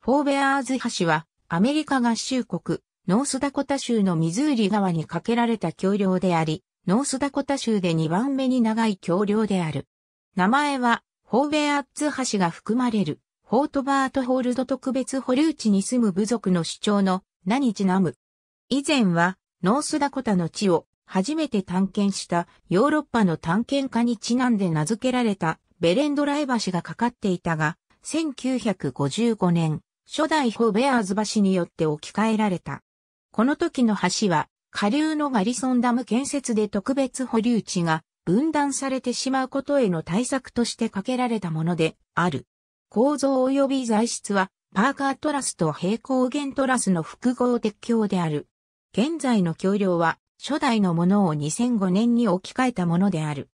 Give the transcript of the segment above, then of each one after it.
フォーベアーズ橋はアメリカ合衆国、ノースダコタ州のミズーリ川に架けられた橋梁であり、ノースダコタ州で2番目に長い橋梁である。名前は、フォーベアーズ橋が含まれる、フォートバートホールド特別保留地に住む部族の首長の名にちなむ。以前は、ノースダコタの地を初めて探検したヨーロッパの探検家にちなんで名付けられたベレンドライ橋がかかっていたが、1955年、初代フォーベアーズ橋によって置き換えられた。この時の橋は、下流のガリソンダム建設で特別保留地が分断されてしまうことへの対策として架けられたものである。構造及び材質は、パーカートラスと平行弦トラスの複合鉄橋である。現在の橋梁は、初代のものを2005年に置き換えたものである。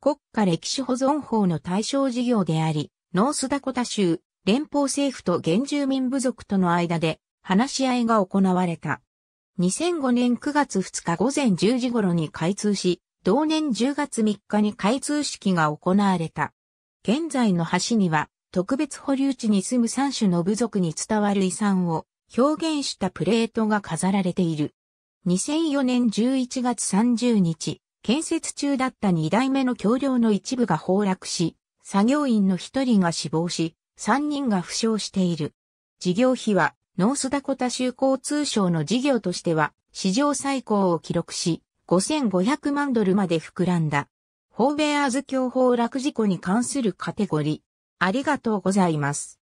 国家歴史保存法の対象事業であり、ノースダコタ州、連邦政府と原住民部族との間で話し合いが行われた。2005年9月2日午前10時頃に開通し、同年10月3日に開通式が行われた。現在の橋には特別保留地に住む3種の部族に伝わる遺産を表現したプレートが飾られている。2004年11月30日、建設中だった2代目の橋梁の一部が崩落し、作業員の1人が死亡し、3人が負傷している。事業費は、ノースダコタ州交通省の事業としては、史上最高を記録し、5500万ドルまで膨らんだ。ホーベアーズ共崩落事故に関するカテゴリー。ありがとうございます。